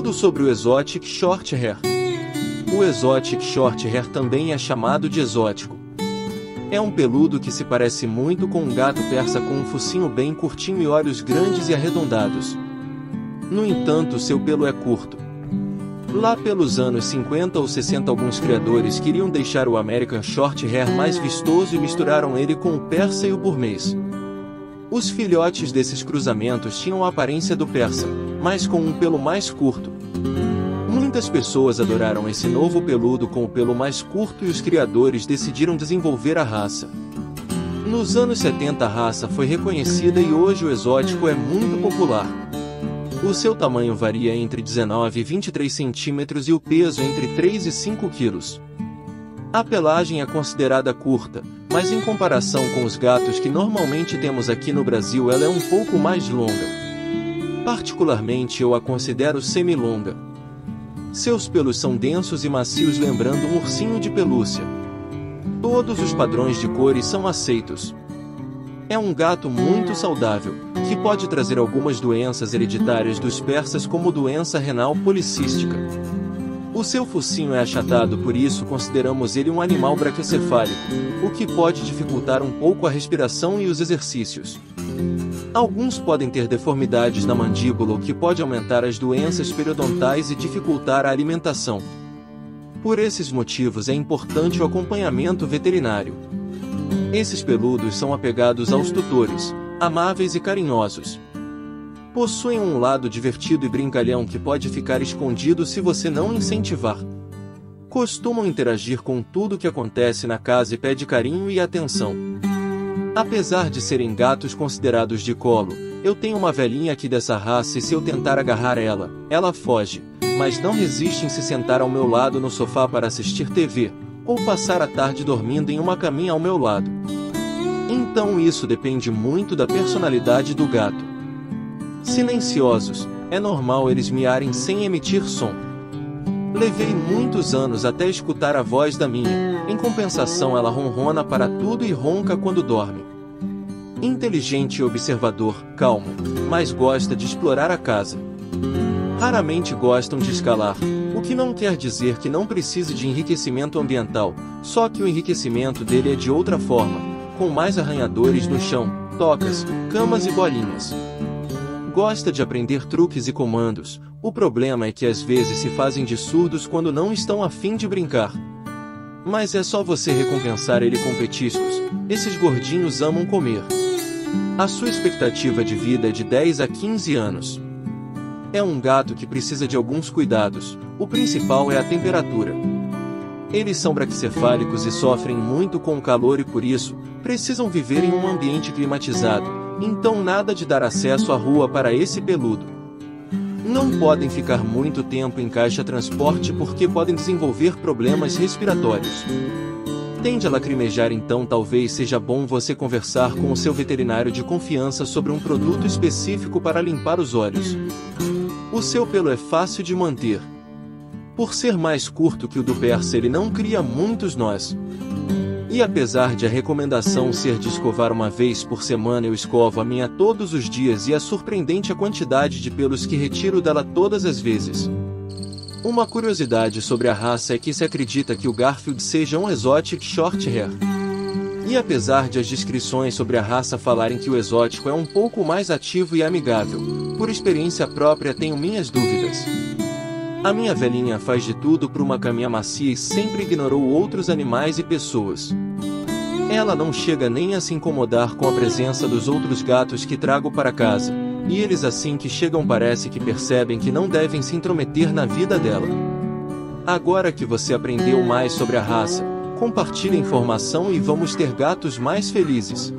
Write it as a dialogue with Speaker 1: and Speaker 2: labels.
Speaker 1: Tudo sobre o Exotic Short Hair. O Exotic Short Hair também é chamado de exótico. É um peludo que se parece muito com um gato persa com um focinho bem curtinho e olhos grandes e arredondados. No entanto, seu pelo é curto. Lá pelos anos 50 ou 60 alguns criadores queriam deixar o American Short Hair mais vistoso e misturaram ele com o persa e o burmês. Os filhotes desses cruzamentos tinham a aparência do persa, mas com um pelo mais curto. Muitas pessoas adoraram esse novo peludo com o pelo mais curto e os criadores decidiram desenvolver a raça. Nos anos 70 a raça foi reconhecida e hoje o exótico é muito popular. O seu tamanho varia entre 19 e 23 centímetros e o peso entre 3 e 5 quilos. A pelagem é considerada curta, mas em comparação com os gatos que normalmente temos aqui no Brasil ela é um pouco mais longa. Particularmente eu a considero semi-longa. Seus pelos são densos e macios lembrando um ursinho de pelúcia. Todos os padrões de cores são aceitos. É um gato muito saudável, que pode trazer algumas doenças hereditárias dos persas como doença renal policística. O seu focinho é achatado por isso consideramos ele um animal braquiocefálico, o que pode dificultar um pouco a respiração e os exercícios. Alguns podem ter deformidades na mandíbula o que pode aumentar as doenças periodontais e dificultar a alimentação. Por esses motivos é importante o acompanhamento veterinário. Esses peludos são apegados aos tutores, amáveis e carinhosos, possuem um lado divertido e brincalhão que pode ficar escondido se você não incentivar. Costumam interagir com tudo que acontece na casa e pede carinho e atenção. Apesar de serem gatos considerados de colo, eu tenho uma velhinha aqui dessa raça e se eu tentar agarrar ela, ela foge, mas não resiste em se sentar ao meu lado no sofá para assistir TV, ou passar a tarde dormindo em uma caminha ao meu lado. Então isso depende muito da personalidade do gato. Silenciosos, é normal eles miarem sem emitir som. Levei muitos anos até escutar a voz da minha, em compensação ela ronrona para tudo e ronca quando dorme. Inteligente e observador, calmo, mas gosta de explorar a casa. Raramente gostam de escalar, o que não quer dizer que não precise de enriquecimento ambiental, só que o enriquecimento dele é de outra forma, com mais arranhadores no chão, tocas, camas e bolinhas. Gosta de aprender truques e comandos, o problema é que às vezes se fazem de surdos quando não estão afim de brincar. Mas é só você recompensar ele com petiscos, esses gordinhos amam comer. A sua expectativa de vida é de 10 a 15 anos. É um gato que precisa de alguns cuidados, o principal é a temperatura. Eles são braquicefálicos e sofrem muito com o calor e por isso, precisam viver em um ambiente climatizado, então nada de dar acesso à rua para esse peludo. Não podem ficar muito tempo em caixa transporte porque podem desenvolver problemas respiratórios. Tende a lacrimejar então talvez seja bom você conversar com o seu veterinário de confiança sobre um produto específico para limpar os olhos. O seu pelo é fácil de manter. Por ser mais curto que o do persa ele não cria muitos nós. E apesar de a recomendação ser de escovar uma vez por semana, eu escovo a minha todos os dias e é surpreendente a quantidade de pelos que retiro dela todas as vezes. Uma curiosidade sobre a raça é que se acredita que o Garfield seja um exotic short hair. E apesar de as descrições sobre a raça falarem que o exótico é um pouco mais ativo e amigável, por experiência própria tenho minhas dúvidas. A minha velhinha faz de tudo por uma caminha macia e sempre ignorou outros animais e pessoas. Ela não chega nem a se incomodar com a presença dos outros gatos que trago para casa, e eles assim que chegam parece que percebem que não devem se intrometer na vida dela. Agora que você aprendeu mais sobre a raça, compartilhe informação e vamos ter gatos mais felizes.